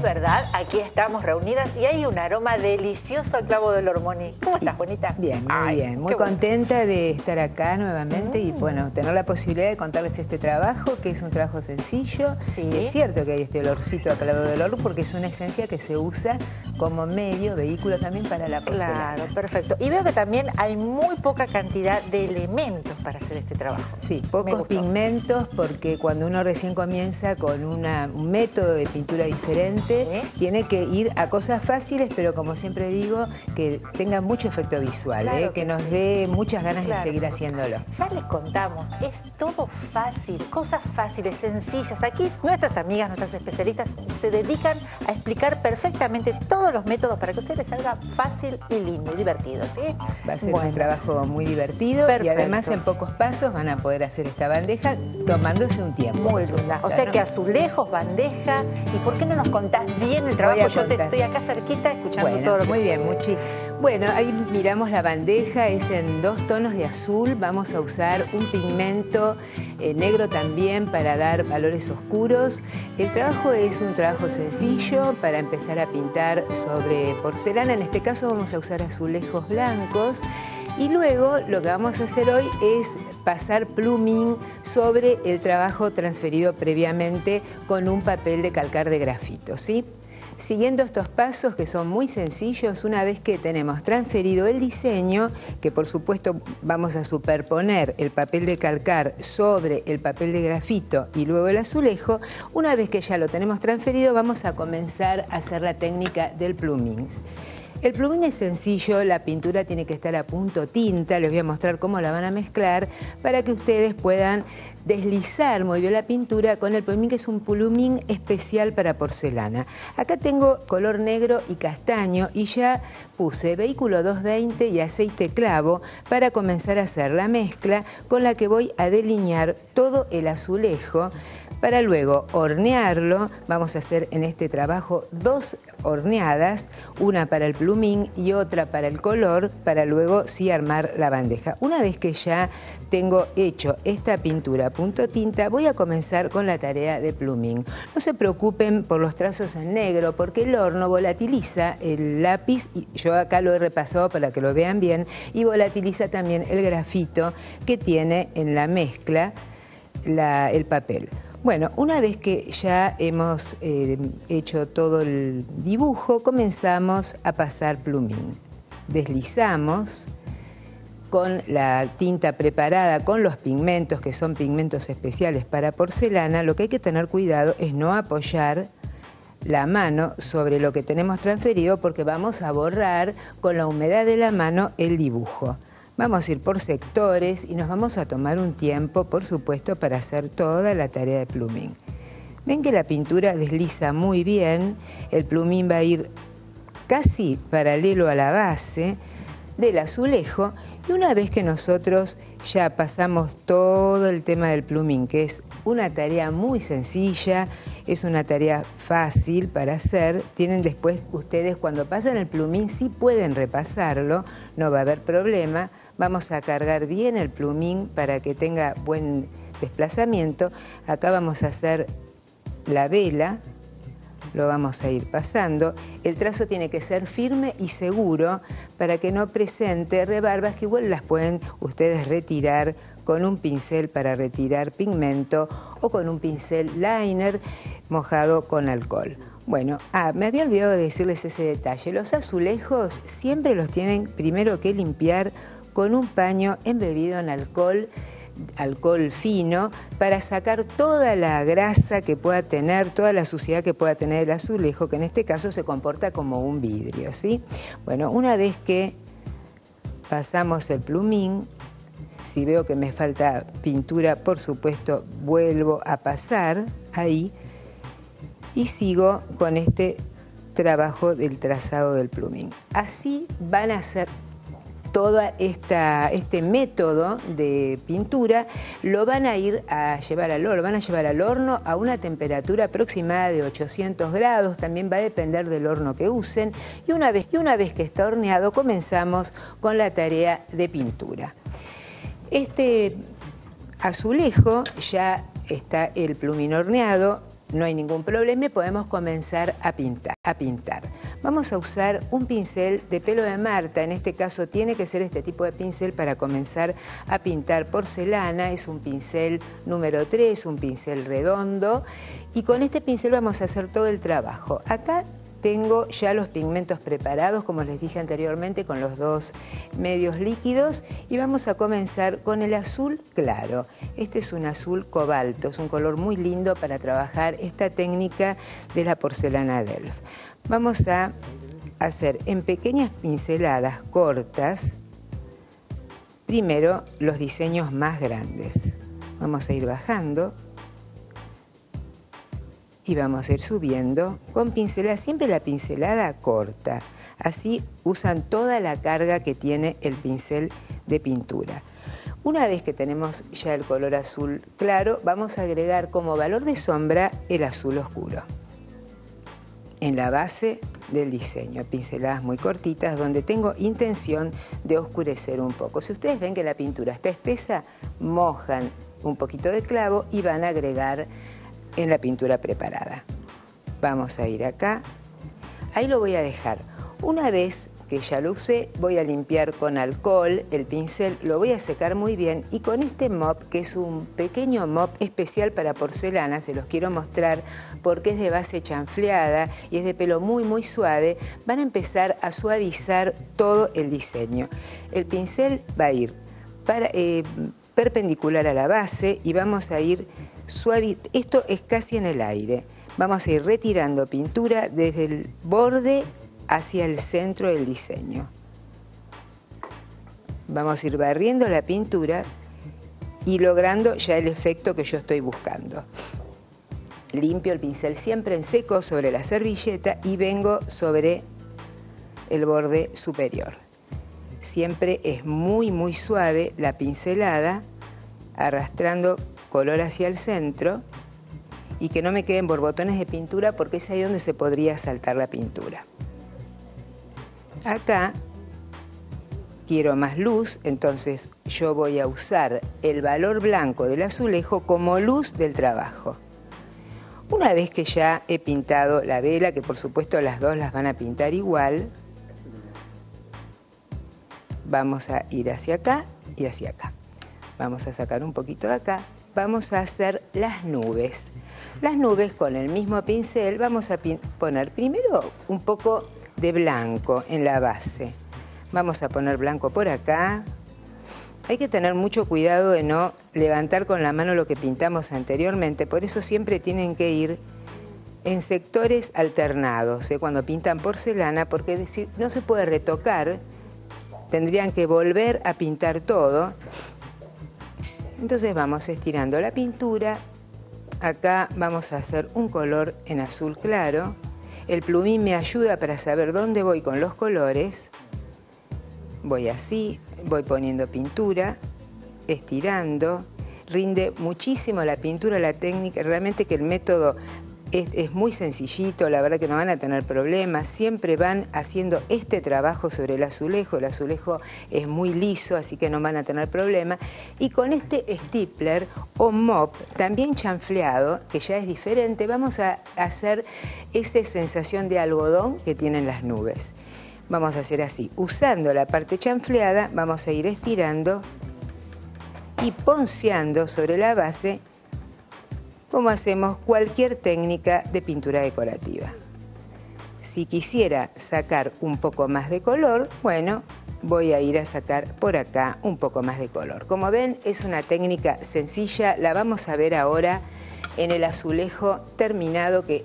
es verdad, aquí estamos reunidas y hay un aroma delicioso al clavo del hormoni. ¿Cómo estás, bonita? Bien, muy bien. Muy contenta de estar acá nuevamente y, mm. bueno, tener la posibilidad de contarles este trabajo, que es un trabajo sencillo. Sí. Es cierto que hay este olorcito a clavo del horno porque es una esencia que se usa como medio, vehículo también para la porcelana. Claro, perfecto. Y veo que también hay muy poca cantidad de elementos para hacer este trabajo. Sí, pocos pigmentos porque cuando uno recién comienza con una, un método de pintura diferente, tiene que ir a cosas fáciles, pero como siempre digo, que tenga mucho efecto visual, ¿eh? que, nos dé muchas ganas de seguir haciéndolo. Ya les contamos, es todo fácil, cosas fáciles, sencillas. Aquí nuestras amigas, nuestras especialistas se dedican a explicar perfectamente todos los métodos para que a ustedes les salga fácil y lindo y divertido. ¿sí? Va a ser un trabajo muy divertido y además en pocos pasos van a poder hacer esta bandeja tomándose un tiempo. Muy linda. O sea que azulejos, bandeja, ¿y por qué no nos contás bien el trabajo? Yo te estoy acá cerquita escuchando todo lo que Muy bien, muchísimo. Bueno, ahí miramos la bandeja, es en dos tonos de azul. Vamos a usar un pigmento eh, negro también para dar valores oscuros. El trabajo es un trabajo sencillo para empezar a pintar sobre porcelana. En este caso vamos a usar azulejos blancos. Y luego lo que vamos a hacer hoy es pasar pluming sobre el trabajo transferido previamente con un papel de calcar de grafito, ¿sí? Siguiendo estos pasos que son muy sencillos, una vez que tenemos transferido el diseño, que por supuesto vamos a superponer el papel de calcar sobre el papel de grafito y luego el azulejo, una vez que ya lo tenemos transferido vamos a comenzar a hacer la técnica del pluming. El plumín es sencillo, la pintura tiene que estar a punto tinta, les voy a mostrar cómo la van a mezclar para que ustedes puedan deslizar muy bien la pintura con el plumín que es un plumín especial para porcelana. Acá tengo color negro y castaño y ya puse vehículo 220 y aceite clavo para comenzar a hacer la mezcla con la que voy a delinear todo el azulejo para luego hornearlo. Vamos a hacer en este trabajo dos horneadas, una para el plumín y otra para el color, para luego sí armar la bandeja. Una vez que ya tengo hecho esta pintura punto tinta, voy a comenzar con la tarea de plumín. No se preocupen por los trazos en negro, porque el horno volatiliza el lápiz, y yo acá lo he repasado para que lo vean bien, y volatiliza también el grafito que tiene en la mezcla el papel. Bueno, una vez que ya hemos eh, hecho todo el dibujo, comenzamos a pasar plumín. Deslizamos con la tinta preparada, con los pigmentos, que son pigmentos especiales para porcelana, lo que hay que tener cuidado es no apoyar la mano sobre lo que tenemos transferido porque vamos a borrar con la humedad de la mano el dibujo. Vamos a ir por sectores y nos vamos a tomar un tiempo, por supuesto, para hacer toda la tarea de plumín. Ven que la pintura desliza muy bien, el plumín va a ir casi paralelo a la base del azulejo y una vez que nosotros ya pasamos todo el tema del plumín, que es una tarea muy sencilla, es una tarea fácil para hacer, tienen después ustedes cuando pasan el plumín sí pueden repasarlo, no va a haber problema, Vamos a cargar bien el plumín para que tenga buen desplazamiento. Acá vamos a hacer la vela, lo vamos a ir pasando. El trazo tiene que ser firme y seguro para que no presente rebarbas que igual las pueden ustedes retirar con un pincel para retirar pigmento o con un pincel liner mojado con alcohol. Bueno, ah, me había olvidado de decirles ese detalle. Los azulejos siempre los tienen primero que limpiar con un paño embebido en alcohol alcohol fino para sacar toda la grasa que pueda tener, toda la suciedad que pueda tener el azulejo, que en este caso se comporta como un vidrio, ¿sí? Bueno, una vez que pasamos el plumín, si veo que me falta pintura, por supuesto, vuelvo a pasar ahí y sigo con este trabajo del trazado del plumín. Así van a ser todo este método de pintura lo van a ir a llevar al horno, van a llevar al horno a una temperatura aproximada de 800 grados, también va a depender del horno que usen, y una vez, que está horneado comenzamos con la tarea de pintura. Este azulejo ya está el plumín horneado, no hay ningún problema y podemos comenzar a pintar. Vamos a usar un pincel de pelo de Marta, en este caso tiene que ser este tipo de pincel para comenzar a pintar porcelana, es un pincel número 3, un pincel redondo y con este pincel vamos a hacer todo el trabajo. Acá tengo ya los pigmentos preparados, como les dije anteriormente, con los dos medios líquidos y vamos a comenzar con el azul claro. Este es un azul cobalto, es un color muy lindo para trabajar esta técnica de la porcelana Delft. Vamos a hacer en pequeñas pinceladas cortas, primero los diseños más grandes. Vamos a ir bajando y vamos a ir subiendo con pincelada, siempre la pincelada corta. Así usan toda la carga que tiene el pincel de pintura. Una vez que tenemos ya el color azul claro, vamos a agregar como valor de sombra el azul oscuro. En la base del diseño, pinceladas muy cortitas donde tengo intención de oscurecer un poco. Si ustedes ven que la pintura está espesa, mojan un poquito de clavo y van a agregar en la pintura preparada. Vamos a ir acá. Ahí lo voy a dejar. Una vez que ya lo usé, voy a limpiar con alcohol el pincel, lo voy a secar muy bien y con este mop, que es un pequeño mop especial para porcelana, se los quiero mostrar porque es de base chanfleada y es de pelo muy muy suave, van a empezar a suavizar todo el diseño. El pincel va a ir para, eh, perpendicular a la base y vamos a ir suave, esto es casi en el aire. Vamos a ir retirando pintura desde el borde hacia el centro del diseño. Vamos a ir barriendo la pintura y logrando ya el efecto que yo estoy buscando. Limpio el pincel siempre en seco sobre la servilleta y vengo sobre el borde superior. Siempre es muy muy suave la pincelada, arrastrando color hacia el centro y que no me queden borbotones de pintura porque es ahí donde se podría saltar la pintura. Acá quiero más luz, entonces yo voy a usar el valor blanco del azulejo como luz del trabajo. Una vez que ya he pintado la vela, que por supuesto las dos las van a pintar igual, vamos a ir hacia acá y hacia acá. Vamos a sacar un poquito de acá vamos a hacer las nubes. Las nubes con el mismo pincel vamos a poner primero un poco de blanco en la base. Vamos a poner blanco por acá. Hay que tener mucho cuidado de no levantar con la mano lo que pintamos anteriormente, por eso siempre tienen que ir en sectores alternados, ¿eh? cuando pintan porcelana, porque no se puede retocar, tendrían que volver a pintar todo entonces vamos estirando la pintura. Acá vamos a hacer un color en azul claro. El plumín me ayuda para saber dónde voy con los colores. Voy así, voy poniendo pintura, estirando. Rinde muchísimo la pintura, la técnica. Realmente que el método es, muy sencillito, la verdad que no van a tener problemas, siempre van haciendo este trabajo sobre el azulejo, el azulejo es muy liso, así que no van a tener problemas, y con este stipler o mop, también chanfleado, que ya es diferente, vamos a hacer esa sensación de algodón que tienen las nubes. Vamos a hacer así, usando la parte chanfleada, vamos a ir estirando y ponceando sobre la base como hacemos cualquier técnica de pintura decorativa. Si quisiera sacar un poco más de color, bueno, voy a ir a sacar por acá un poco más de color. Como ven, es una técnica sencilla, la vamos a ver ahora en el azulejo terminado que,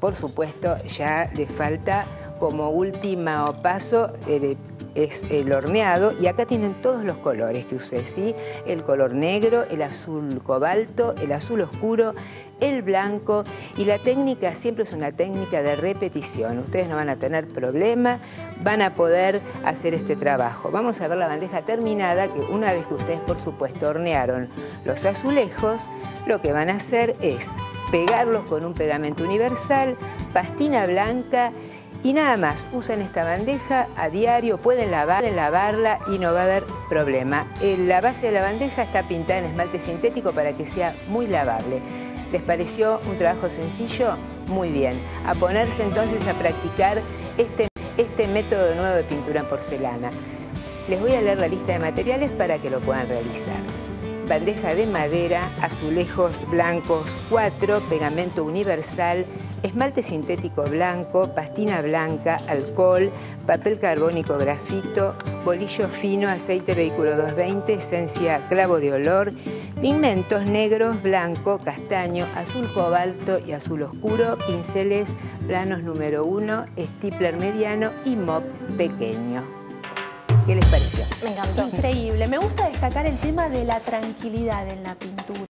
por supuesto, ya le falta como último paso eh, es el horneado y acá tienen todos los colores que usé, ¿sí? El color negro, el azul cobalto, el azul oscuro, el blanco y la técnica siempre es una técnica de repetición. Ustedes no van a tener problema, van a poder hacer este trabajo. Vamos a ver la bandeja terminada que una vez que ustedes por supuesto hornearon los azulejos, lo que van a hacer es pegarlos con un pegamento universal, pastina blanca y nada más, usan esta bandeja a diario, pueden, lavar, lavarla y no va a haber problema. La base de la bandeja está pintada en esmalte sintético para que sea muy lavable. ¿Les pareció un trabajo sencillo? Muy bien. A ponerse entonces a practicar este, este método nuevo de pintura en porcelana. Les voy a leer la lista de materiales para que lo puedan realizar bandeja de madera, azulejos blancos 4, pegamento universal, esmalte sintético blanco, pastina blanca, alcohol, papel carbónico grafito, bolillo fino, aceite vehículo 220, esencia clavo de olor, pigmentos negros, blanco, castaño, azul cobalto y azul oscuro, pinceles planos número 1, stipler mediano y mop pequeño. ¿Qué les pareció? Me encantó. Increíble. Me gusta destacar el tema de la tranquilidad en la pintura.